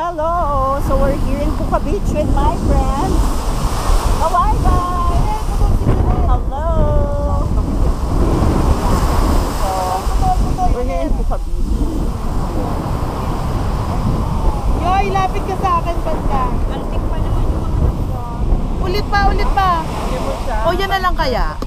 Hello! So we're here in Puka Beach with my friends. Bye guys! Hello! So, we're here in Puka Beach. Yoy, lapit ka sa akin, banda. Antik pa naman yung mga Ulit pa, ulit pa. O, yan na lang kaya.